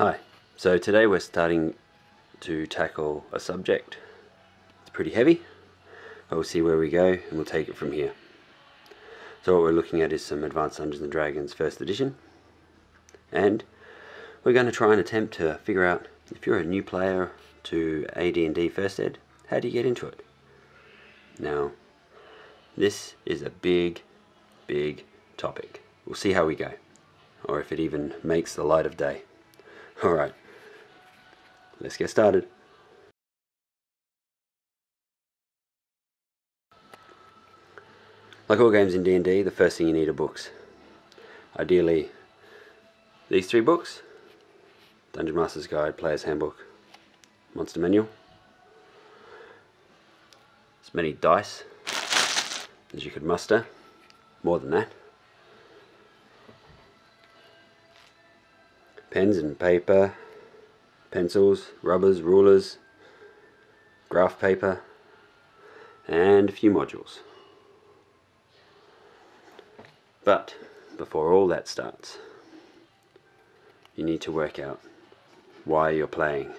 Hi, so today we're starting to tackle a subject. It's pretty heavy, but we'll see where we go and we'll take it from here. So what we're looking at is some Advanced Dungeons & Dragons First Edition, and we're going to try and attempt to figure out if you're a new player to AD&D First Ed, how do you get into it? Now, this is a big, big topic. We'll see how we go, or if it even makes the light of day. Alright, let's get started. Like all games in D&D, the first thing you need are books. Ideally, these three books. Dungeon Master's Guide, Player's Handbook, Monster Manual. As many dice as you could muster. More than that. Pens and paper, pencils, rubbers, rulers, graph paper, and a few modules. But before all that starts, you need to work out why you're playing.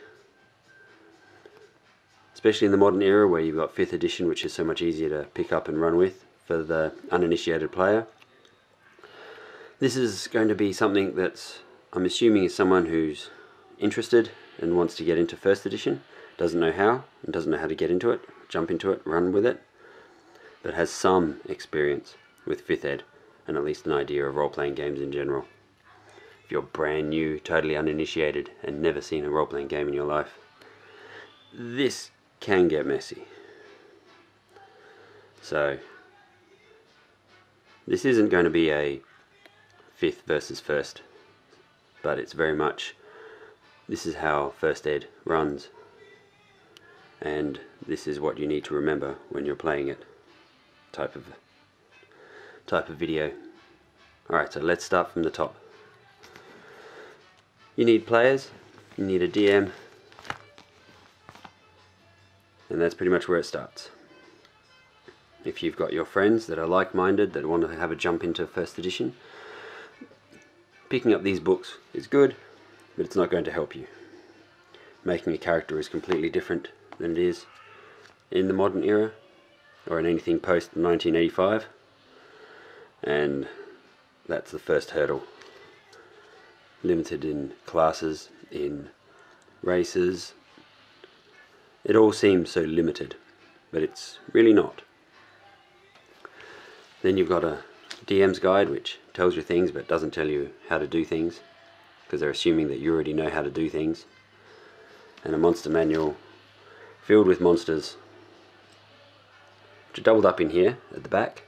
Especially in the modern era where you've got 5th edition which is so much easier to pick up and run with for the uninitiated player. This is going to be something that's, I'm assuming, is someone who's interested and wants to get into 1st edition, doesn't know how, and doesn't know how to get into it, jump into it, run with it, but has some experience with 5th ed and at least an idea of role-playing games in general. If you're brand new, totally uninitiated, and never seen a role-playing game in your life, this can get messy. So, this isn't going to be a fifth versus first, but it's very much this is how first ed runs, and this is what you need to remember when you're playing it type of type of video. Alright, so let's start from the top. You need players, you need a DM, and that's pretty much where it starts. If you've got your friends that are like-minded, that want to have a jump into first edition, picking up these books is good, but it's not going to help you. Making a character is completely different than it is in the modern era, or in anything post 1985 and that's the first hurdle. Limited in classes, in races. It all seems so limited, but it's really not. Then you've got a DM's guide which tells you things but doesn't tell you how to do things because they're assuming that you already know how to do things. And a monster manual filled with monsters which are doubled up in here at the back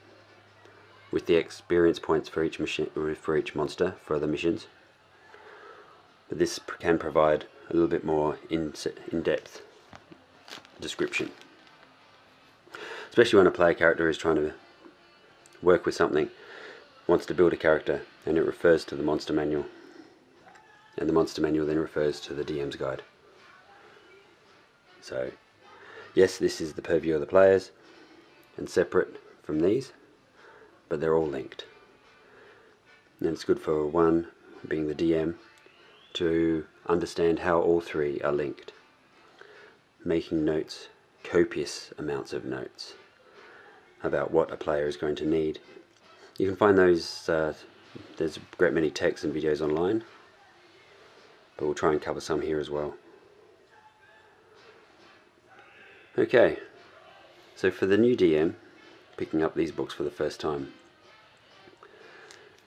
with the experience points for each mission for each monster for the missions. But this can provide a little bit more in in-depth description, especially when a player character is trying to work with something, wants to build a character, and it refers to the monster manual, and the monster manual then refers to the DM's guide. So, yes, this is the purview of the players, and separate from these but they're all linked. And it's good for one, being the DM, to understand how all three are linked. Making notes, copious amounts of notes, about what a player is going to need. You can find those, uh, there's a great many texts and videos online, but we'll try and cover some here as well. Okay, so for the new DM, picking up these books for the first time,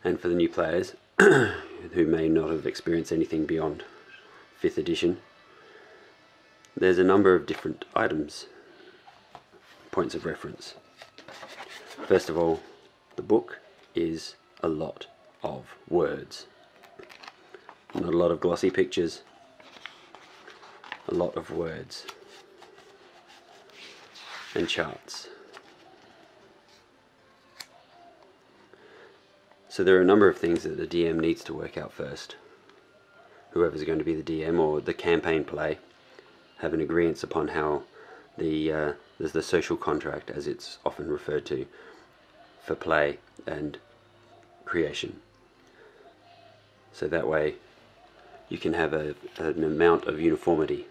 and for the new players who may not have experienced anything beyond 5th edition, there's a number of different items, points of reference. First of all, the book is a lot of words. Not a lot of glossy pictures, a lot of words and charts. So there are a number of things that the DM needs to work out first. Whoever's going to be the DM or the campaign play have an agreement upon how the uh, there's the social contract as it's often referred to for play and creation. So that way you can have a, an amount of uniformity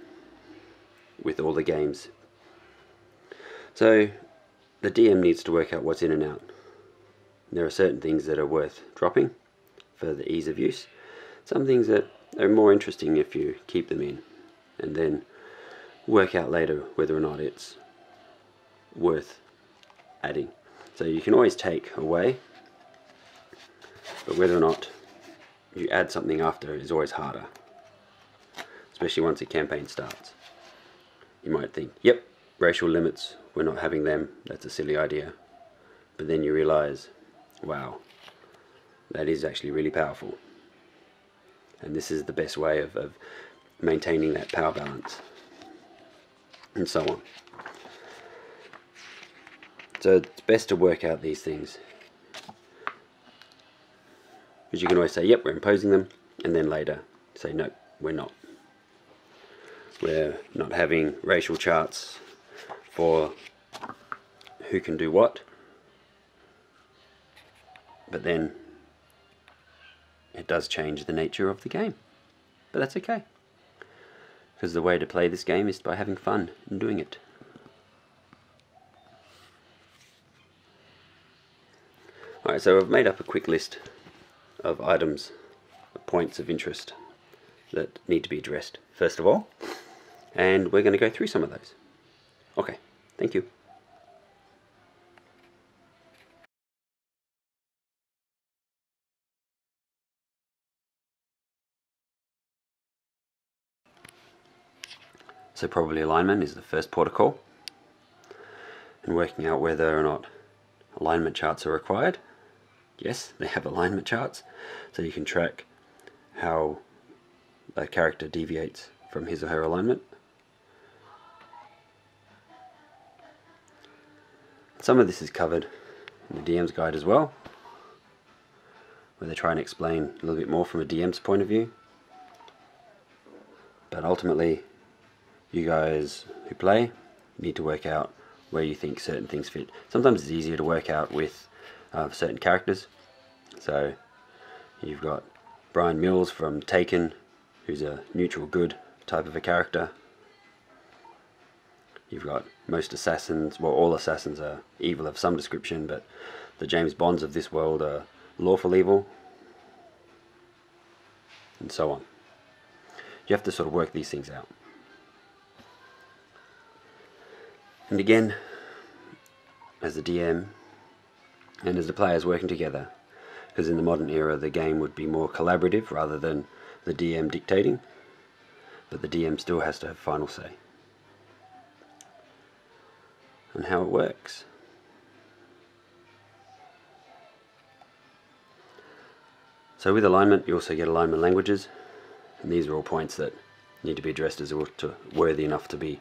with all the games. So the DM needs to work out what's in and out. There are certain things that are worth dropping for the ease of use. Some things that are more interesting if you keep them in and then work out later whether or not it's worth adding. So you can always take away, but whether or not you add something after is always harder, especially once a campaign starts. You might think, yep, racial limits, we're not having them, that's a silly idea. But then you realize, wow, that is actually really powerful. And this is the best way of, of maintaining that power balance. And so on. So it's best to work out these things. Because you can always say, yep, we're imposing them, and then later say, no, we're not. We're not having racial charts for who can do what. But then it does change the nature of the game. But that's okay. Because the way to play this game is by having fun and doing it. Alright, so I've made up a quick list of items, points of interest that need to be addressed first of all. And we're going to go through some of those. Okay, thank you. So probably alignment is the first protocol and working out whether or not alignment charts are required. Yes, they have alignment charts so you can track how a character deviates from his or her alignment. Some of this is covered in the DM's guide as well where they try and explain a little bit more from a DM's point of view but ultimately you guys who play need to work out where you think certain things fit. Sometimes it's easier to work out with uh, certain characters. So you've got Bryan Mills from Taken, who's a neutral good type of a character. You've got most assassins, well all assassins are evil of some description, but the James Bonds of this world are lawful evil, and so on. You have to sort of work these things out. And again, as the DM and as the players working together, because in the modern era the game would be more collaborative rather than the DM dictating, but the DM still has to have final say. On how it works. So with alignment you also get alignment languages. And these are all points that need to be addressed as worthy enough to be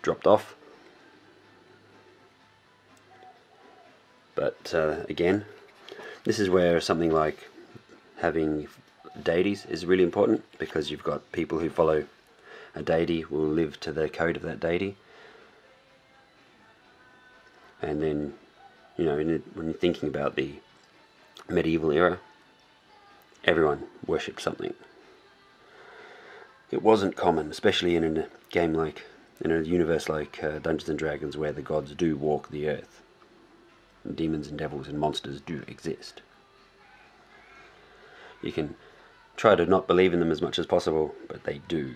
dropped off But uh, again, this is where something like having deities is really important because you've got people who follow a deity will live to the code of that deity. And then, you know, when you're thinking about the medieval era, everyone worshipped something. It wasn't common, especially in a game like, in a universe like uh, Dungeons and Dragons where the gods do walk the earth demons and devils and monsters do exist. You can try to not believe in them as much as possible, but they do,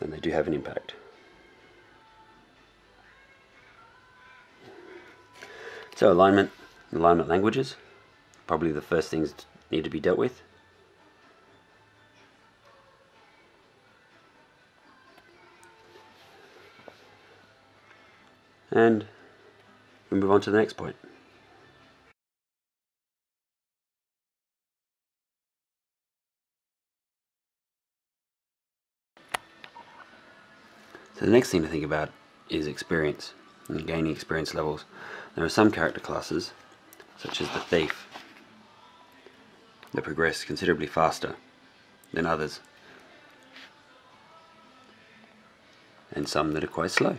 and they do have an impact. So alignment, alignment languages, probably the first things need to be dealt with. And we move on to the next point. So the next thing to think about is experience and gaining experience levels. There are some character classes, such as the Thief, that progress considerably faster than others, and some that are quite slow.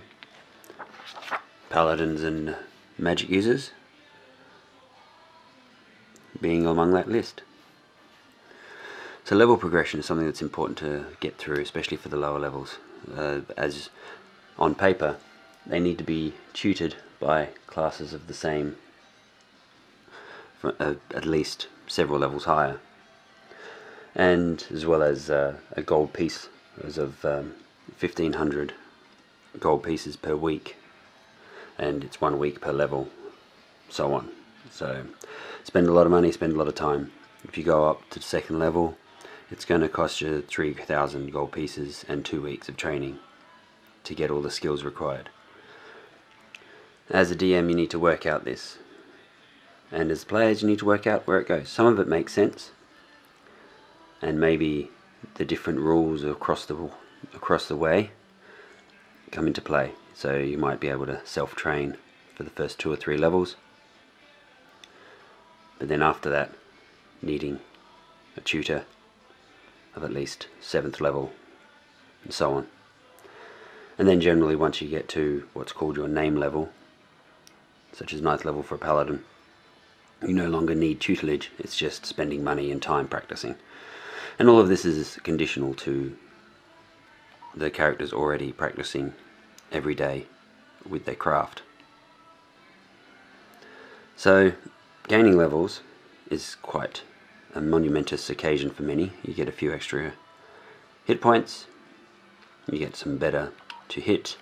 Paladins and magic users being among that list. So level progression is something that's important to get through, especially for the lower levels. Uh, as on paper, they need to be tutored by classes of the same, uh, at least several levels higher. And as well as uh, a gold piece as of um, 1500 gold pieces per week. And it's one week per level so on. So spend a lot of money spend a lot of time. If you go up to second level it's going to cost you 3000 gold pieces and two weeks of training to get all the skills required as a DM you need to work out this and as players you need to work out where it goes some of it makes sense and maybe the different rules across the across the way come into play. So you might be able to self-train for the first two or three levels. But then after that, needing a tutor of at least 7th level and so on. And then generally once you get to what's called your name level, such as ninth level for a paladin, you no longer need tutelage, it's just spending money and time practicing. And all of this is conditional to the characters already practicing every day with their craft. So gaining levels is quite a monumentous occasion for many. You get a few extra hit points, you get some better to hit,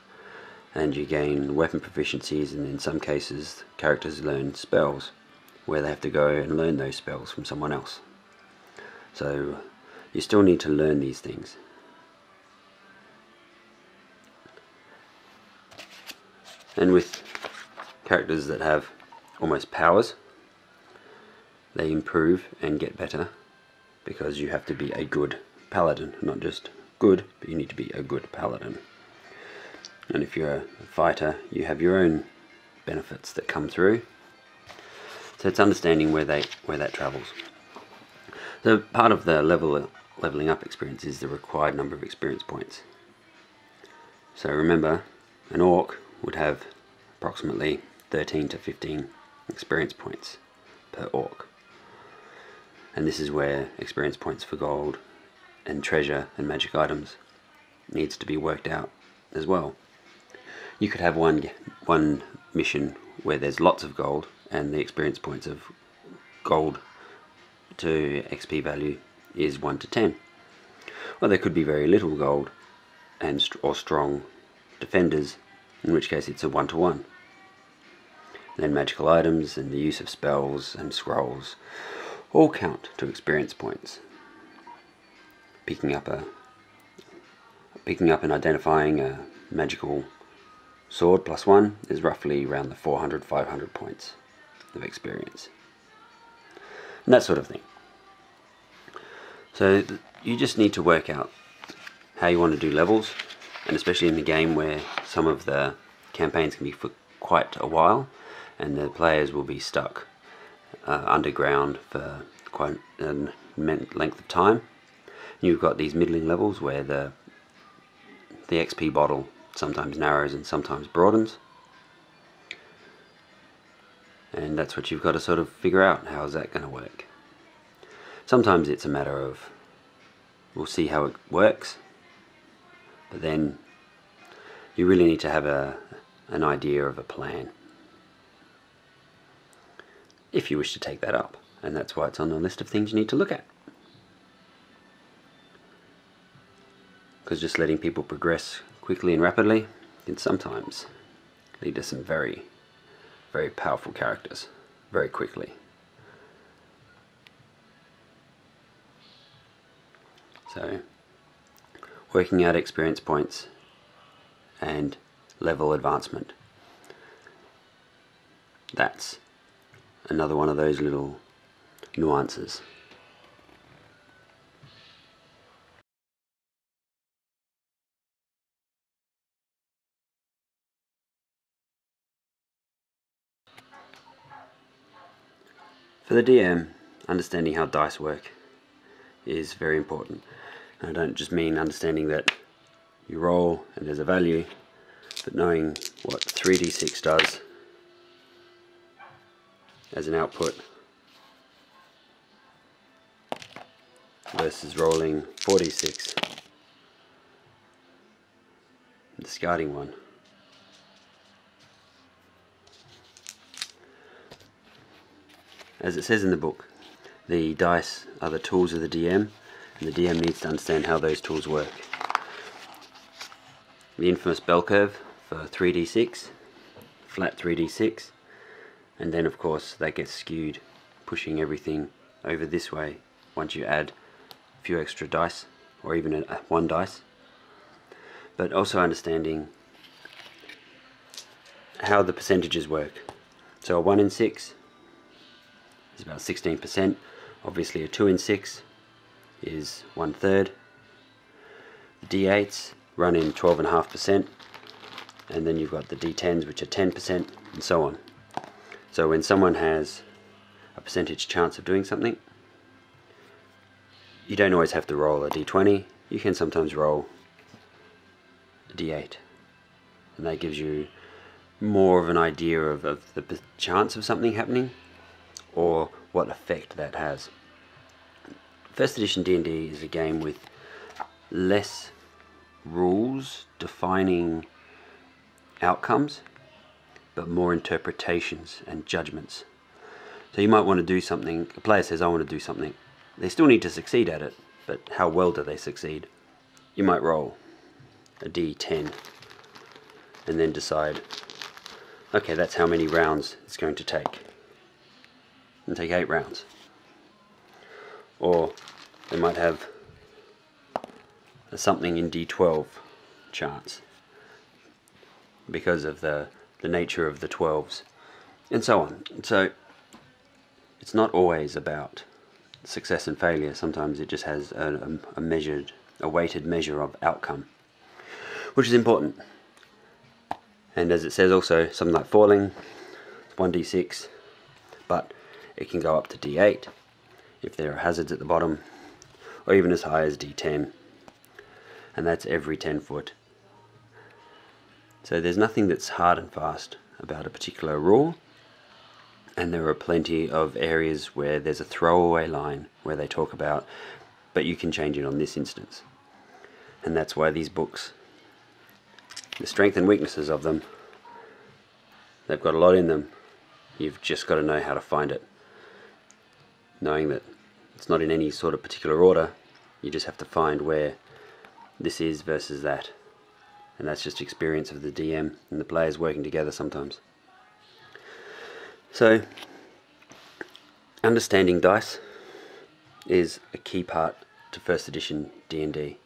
and you gain weapon proficiencies and in some cases characters learn spells where they have to go and learn those spells from someone else. So you still need to learn these things. And with characters that have almost powers, they improve and get better because you have to be a good paladin, not just good, but you need to be a good paladin. And if you're a fighter, you have your own benefits that come through. So it's understanding where they where that travels. So part of the level leveling up experience is the required number of experience points. So remember, an orc would have approximately 13 to 15 experience points per orc. And this is where experience points for gold and treasure and magic items needs to be worked out as well. You could have one one mission where there's lots of gold and the experience points of gold to XP value is 1 to 10. Well, there could be very little gold and or strong defenders in which case it's a one-to-one. -one. Then magical items and the use of spells and scrolls all count to experience points. Picking up a picking up and identifying a magical sword plus one is roughly around the 400-500 points of experience. And that sort of thing. So you just need to work out how you want to do levels and especially in the game where some of the campaigns can be for quite a while and the players will be stuck uh, underground for quite a length of time. You've got these middling levels where the the XP bottle sometimes narrows and sometimes broadens and that's what you've got to sort of figure out how is that going to work. Sometimes it's a matter of we'll see how it works but then you really need to have a, an idea of a plan if you wish to take that up. And that's why it's on the list of things you need to look at. Because just letting people progress quickly and rapidly can sometimes lead to some very, very powerful characters very quickly. So working out experience points and level advancement. That's another one of those little nuances. For the DM, understanding how dice work is very important. I don't just mean understanding that you roll and there's a value, but knowing what 3d6 does as an output versus rolling 4d6 discarding one. As it says in the book the dice are the tools of the DM and the DM needs to understand how those tools work. The infamous bell curve for 3d6 flat 3d6 and then of course that gets skewed pushing everything over this way. Once you add a few extra dice or even a, one dice. But also understanding how the percentages work. So a 1 in 6 is about 16% obviously a 2 in 6 is one third. The d8s run in 12.5% and then you've got the d10s which are 10% and so on so when someone has a percentage chance of doing something, you don't always have to roll a d20, you can sometimes roll a d8. And that gives you more of an idea of, of the chance of something happening or what effect that has. First edition D&D is a game with less rules defining outcomes but more interpretations and judgments. So you might want to do something, a player says, I want to do something. They still need to succeed at it, but how well do they succeed? You might roll a d10 and then decide, okay, that's how many rounds it's going to take. And take eight rounds. Or they might have something in d12 chance because of the the nature of the 12s, and so on. So it's not always about success and failure. Sometimes it just has a, a, measured, a weighted measure of outcome, which is important. And as it says also, something like falling, 1d6, but it can go up to d8 if there are hazards at the bottom, or even as high as d10. And that's every 10 foot so there's nothing that's hard and fast about a particular rule. And there are plenty of areas where there's a throwaway line where they talk about but you can change it on this instance. And that's why these books the strength and weaknesses of them they've got a lot in them. You've just got to know how to find it. Knowing that it's not in any sort of particular order you just have to find where this is versus that and that's just experience of the DM and the players working together sometimes. So, understanding dice is a key part to first edition D&D.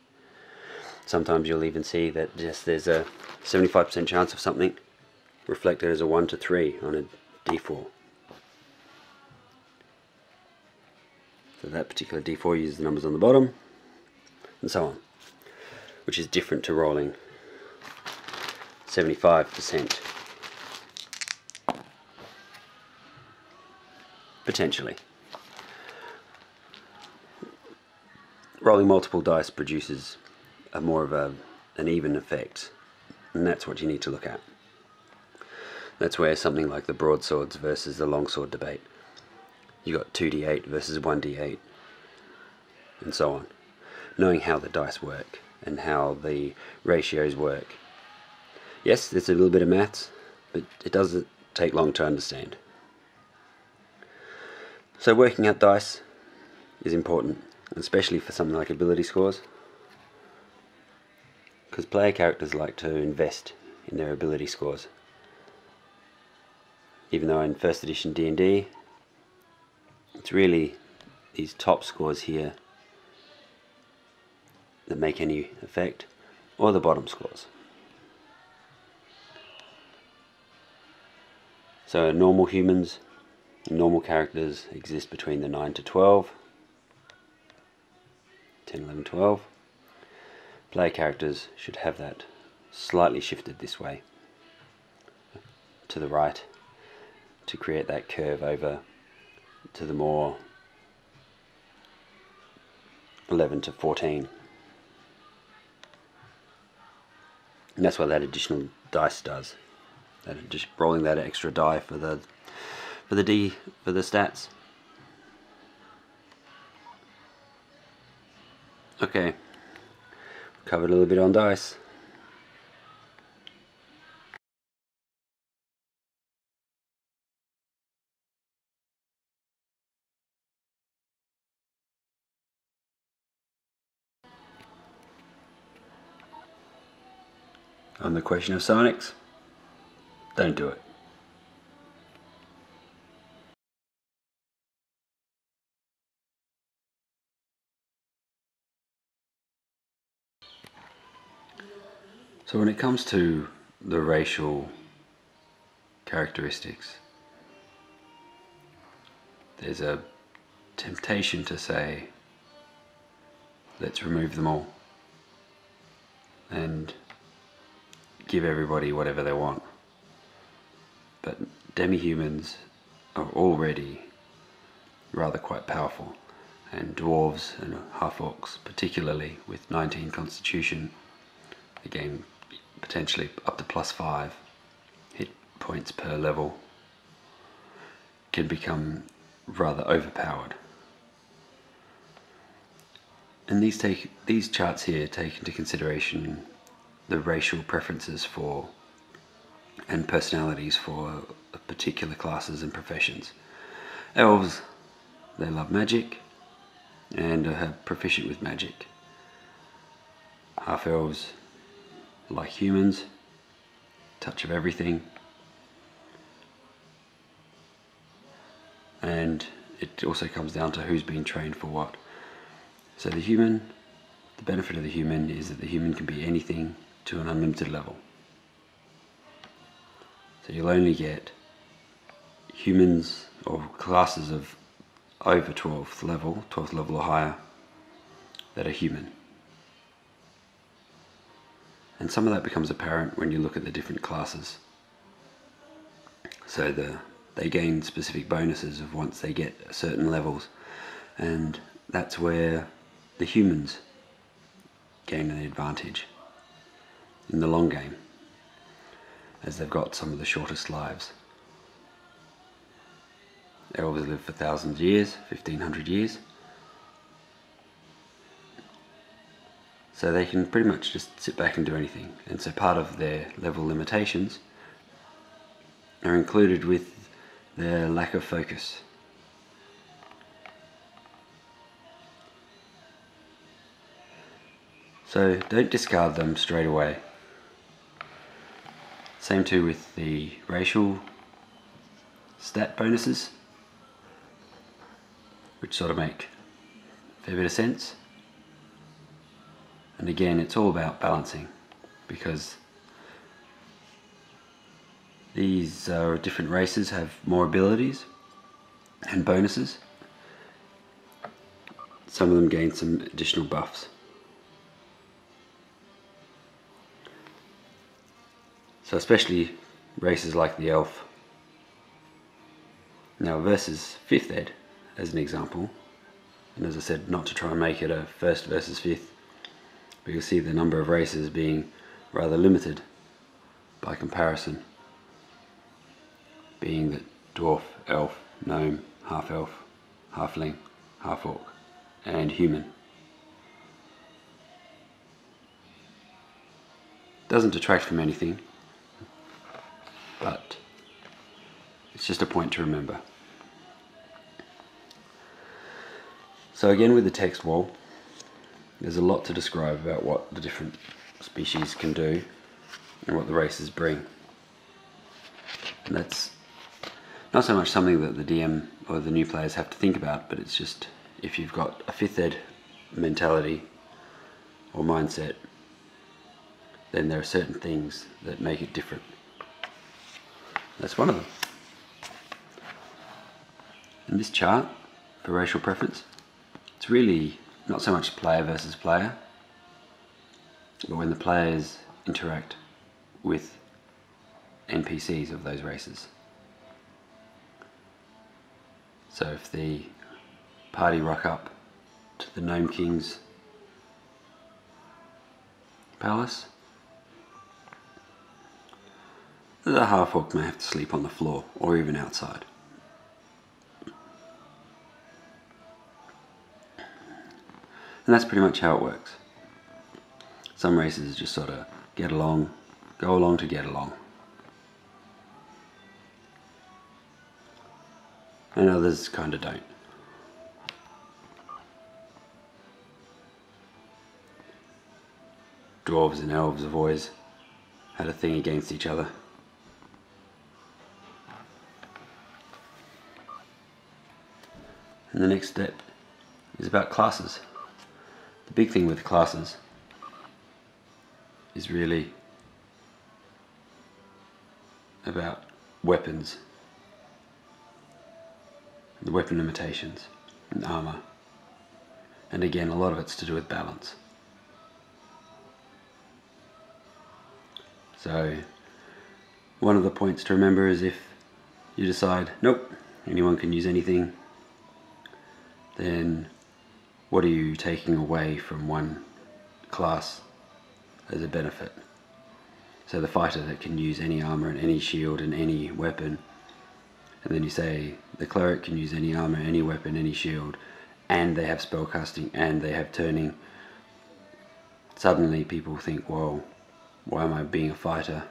Sometimes you'll even see that just there's a 75% chance of something reflected as a 1 to 3 on a D4. So that particular D4 uses the numbers on the bottom, and so on, which is different to rolling 75%. Potentially. Rolling multiple dice produces a more of a, an even effect, and that's what you need to look at. That's where something like the broadswords versus the longsword debate. You got 2d8 versus 1d8, and so on. Knowing how the dice work and how the ratios work Yes, there's a little bit of maths, but it doesn't take long to understand. So working out dice is important, especially for something like ability scores, because player characters like to invest in their ability scores. Even though in first edition D&D, it's really these top scores here that make any effect, or the bottom scores. So normal humans, normal characters exist between the 9 to 12, 10, 11, 12. Player characters should have that slightly shifted this way to the right to create that curve over to the more 11 to 14 and that's what that additional dice does just rolling that extra die for the for the D for the stats. Okay, covered a little bit on dice. On the question of Psionics, don't do it. So when it comes to the racial characteristics, there's a temptation to say, let's remove them all and give everybody whatever they want. But demi-humans are already rather quite powerful and dwarves and half-orcs particularly with 19 constitution again potentially up to plus five hit points per level can become rather overpowered. And these take these charts here take into consideration the racial preferences for and personalities for particular classes and professions. Elves, they love magic and are proficient with magic. Half elves like humans, touch of everything. And it also comes down to who's been trained for what. So the human, the benefit of the human is that the human can be anything to an unlimited level. So you'll only get humans or classes of over 12th level, 12th level or higher, that are human. And some of that becomes apparent when you look at the different classes. So the they gain specific bonuses of once they get certain levels, and that's where the humans gain an advantage in the long game, as they've got some of the shortest lives. Elves live for thousands of years, 1500 years. So they can pretty much just sit back and do anything. And so part of their level limitations are included with their lack of focus. So don't discard them straight away. Same too with the racial stat bonuses, which sort of make a fair bit of sense. And again, it's all about balancing because these uh, different races have more abilities and bonuses. Some of them gain some additional buffs. So especially races like the elf. Now versus 5th ed as an example, and as I said not to try and make it a first versus 5th but you'll see the number of races being rather limited by comparison being that dwarf, elf, gnome, half elf, halfling, half orc and human. Doesn't detract from anything but it's just a point to remember. So again with the text wall there's a lot to describe about what the different species can do and what the races bring. And that's not so much something that the DM or the new players have to think about, but it's just if you've got a fifth ed mentality or mindset, then there are certain things that make it different. That's one of them. In this chart for racial preference, it's really not so much player versus player, but when the players interact with NPCs of those races. So if the party rock up to the Gnome King's palace, the half-orc may have to sleep on the floor or even outside. And that's pretty much how it works. Some races just sort of get along, go along to get along. And others kind of don't. Dwarves and elves have always had a thing against each other. And the next step is about classes. The big thing with classes is really about weapons, the weapon limitations, and armor. And again, a lot of it's to do with balance. So, one of the points to remember is if you decide, nope, anyone can use anything, then what are you taking away from one class as a benefit? So the fighter that can use any armor and any shield and any weapon, and then you say the cleric can use any armor, any weapon, any shield, and they have spellcasting and they have turning. Suddenly people think, whoa, why am I being a fighter?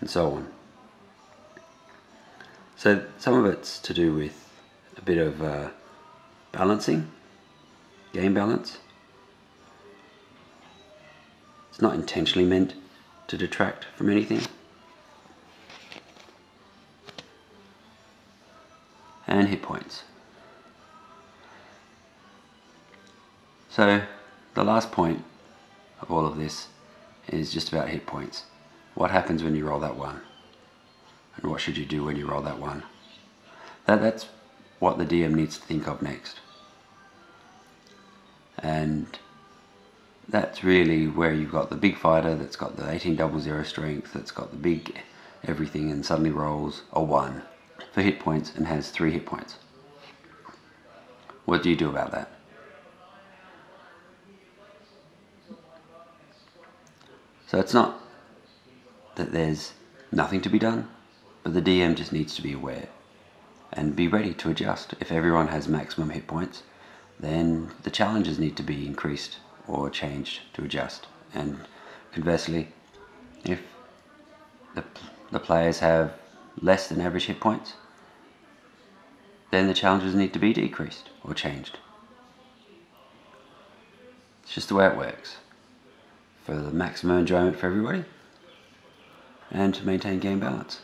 And so on. So some of it's to do with a bit of uh, balancing, game balance. It's not intentionally meant to detract from anything. And hit points. So the last point of all of this is just about hit points. What happens when you roll that one? And what should you do when you roll that one. That, that's what the DM needs to think of next. And that's really where you've got the big fighter that's got the 1800 strength, that's got the big everything and suddenly rolls a 1 for hit points and has 3 hit points. What do you do about that? So it's not that there's nothing to be done. But the DM just needs to be aware and be ready to adjust. If everyone has maximum hit points, then the challenges need to be increased or changed to adjust. And conversely, if the, the players have less than average hit points, then the challenges need to be decreased or changed. It's just the way it works. For the maximum enjoyment for everybody and to maintain game balance.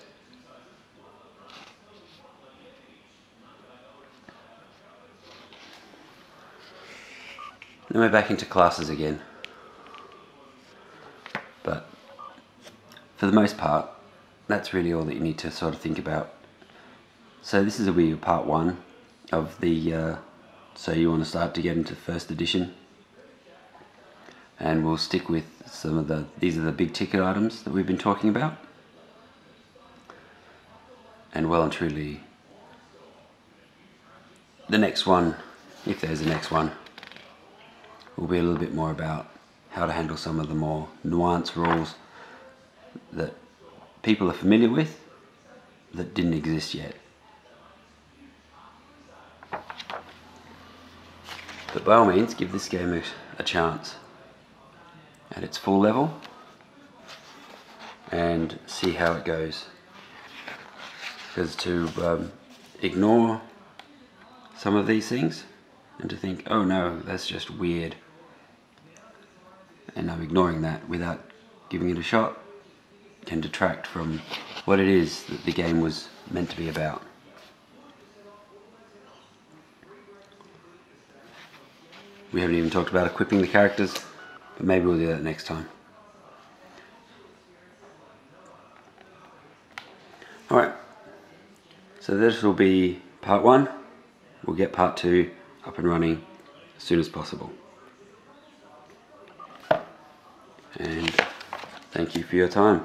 Then we're back into classes again. But for the most part, that's really all that you need to sort of think about. So this is a be part one of the, uh, so you want to start to get into first edition. And we'll stick with some of the, these are the big ticket items that we've been talking about. And well and truly, the next one, if there's a next one, will be a little bit more about how to handle some of the more nuanced rules that people are familiar with that didn't exist yet. But by all means, give this game a, chance at its full level and see how it goes. Because to um, ignore some of these things and to think, oh no, that's just weird. And I'm ignoring that without giving it a shot can detract from what it is that the game was meant to be about. We haven't even talked about equipping the characters, but maybe we'll do that next time. Alright, so this will be part one. We'll get part two up and running as soon as possible. And thank you for your time.